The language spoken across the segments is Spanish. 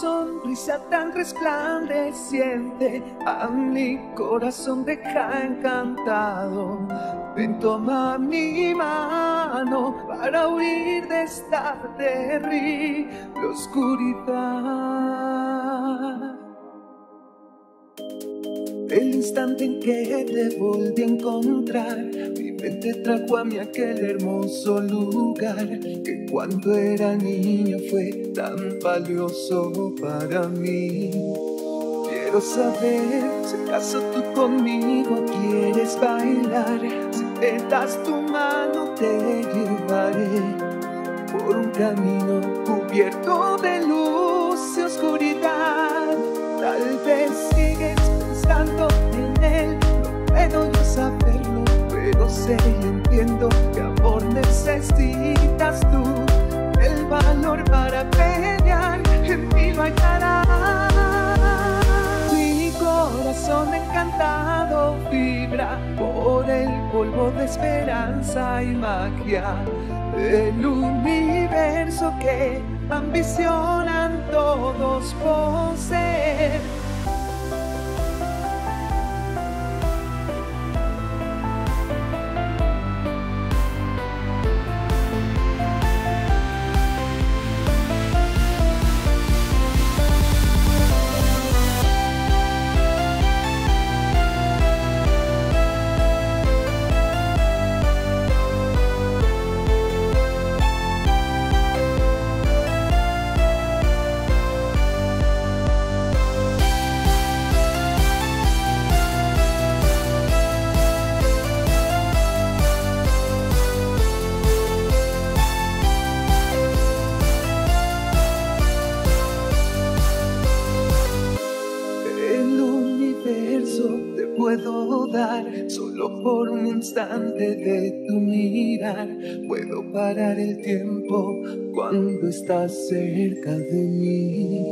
sonrisa tan resplandeciente a mi corazón deja encantado. Ven, toma mi mano para huir de esta terrible oscuridad. El instante en que te volví a encontrar, mi mente trajo a mí aquel hermoso lugar que cuando era niño fue tan valioso para mí. Quiero saber si acaso tú conmigo quieres bailar, si me das tu mano te llevaré por un camino cubierto de luz y oscuridad. Necesitas tú, el valor para pelear, en mí lo hallarás. Mi corazón encantado vibra por el polvo de esperanza y magia del universo que ambicionan todos poseer. Puedo dar solo por un instante de tu mirar. Puedo parar el tiempo cuando estás cerca de mí.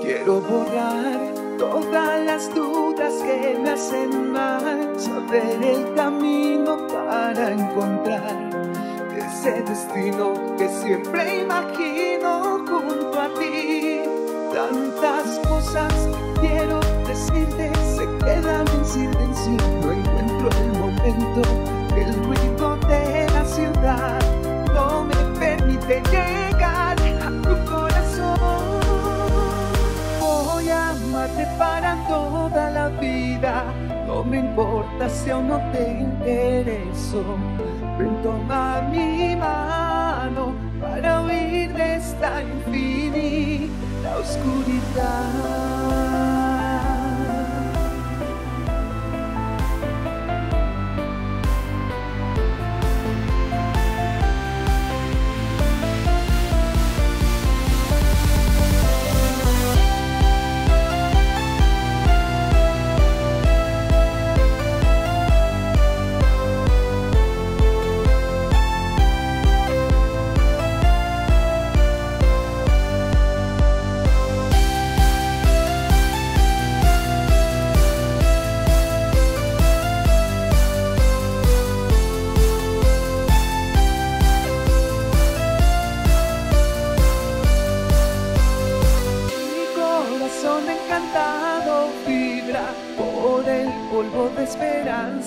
Quiero borrar todas las dudas que me hacen mal, saber el camino para encontrar ese destino que siempre imagino junto a ti. El ruido de la ciudad no me permite llegar a tu corazón. Voy a amarte para toda la vida. No me importa si aún no te intereso. Ven, toma mi mano para huir de esta infinita oscuridad.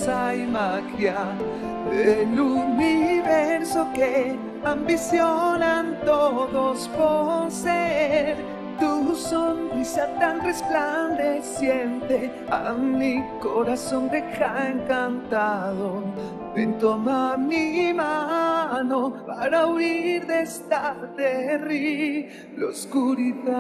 Esperanza y magia del universo que ambicionan todos poseer. Tu sonrisa tan resplandeciente a mi corazón deja encantado. Ven, toma mi mano para huir de esta terrible oscuridad.